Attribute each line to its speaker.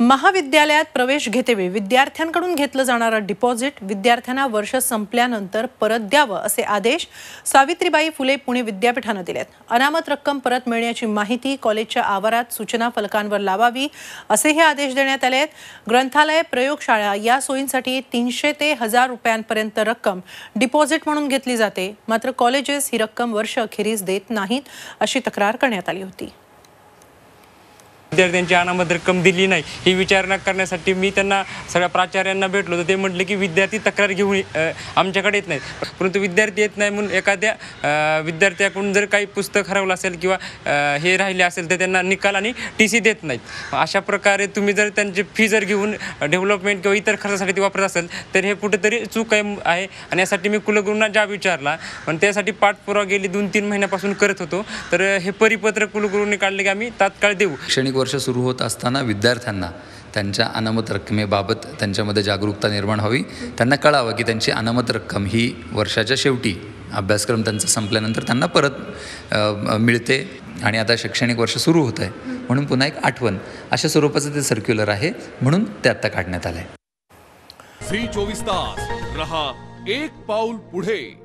Speaker 1: महाविद्यालयात प्रवेश घेतेवेळी विद्यार्थ्यांकडून घेतलं जाणारं डिपॉझिट विद्यार्थ्यांना वर्ष संपल्यानंतर परत द्यावं असे आदेश सावित्रीबाई फुले पुणे विद्यापीठानं दिलेत. अनामत रक्कम परत मिळण्याची माहिती कॉलेजच्या आवारात सूचना फलकांवर लावावी असे हे आदेश देण्यात आले आहेत. ग्रंथालय प्रयोगशाळा या सोयींसाठी तीनशे ते हजार रुपयांपर्यंत रक्कम डिपॉझिट म्हणून घेतली जाते. मात्र कॉलेजेस ही रक्कम वर्ष अखेरीस देत नाहीत अशी तक्रार करण्यात आली होती.
Speaker 2: विद्यार्थ्यांची अनामत रक्कम दिली नाही. ही विचारणा करण्यासाठी मी त्यांना सगळ्या प्राचार्यांना भेटलो तर ते म्हटले की विद्यार्थी तक्रार घेऊन आमच्याकडे येत नाहीत. परंतु विद्यार्थी येत नाही म्हणून एखाद्या विद्यार्थ्याकडून जर काही पुस्तक हरवलं असेल किंवा हे राहिले असेल तर त्यांना निकाल आणि टी सी देत नाहीत. अशा प्रकारे तुम्ही जर त्यांची फी जर घेऊन डेव्हलपमेंट किंवा इतर खर्चासाठी ती वापरत असेल तर हे कुठेतरी चूक आहे आणि यासाठी मी कुलगुरूंना जाब विचारला. पण त्यासाठी पाठपुरावा गेली दोन तीन महिन्यापासून करत होतो. तर हे परिपत्र कुलगुरूंनी काढले की आम्ही तात्काळ देऊ.
Speaker 3: शैक्षणिक वर्ष सुरू होत असताना विद्यार्थ्यांना त्यांच्या अनामत रकमेबाबत त्यांच्यामध्ये जागरूकता निर्माण व्हावी. त्यांना कळावं की त्यांची अनामत रक्कम ही वर्षाच्या शेवटी अभ्यासक्रम त्यांचा संपल्यानंतर त्यांना परत मिळते आणि आता शैक्षणिक वर्ष सुरू होत आहे. म्हणून पुन्हा एक आठवण अशा स्वरूपाचं ते सर्क्युलर आहे म्हणून ते आत्ता काढण्यात आलं आहे
Speaker 4: झी चोवीस तास रहा एक पाऊल पुढे.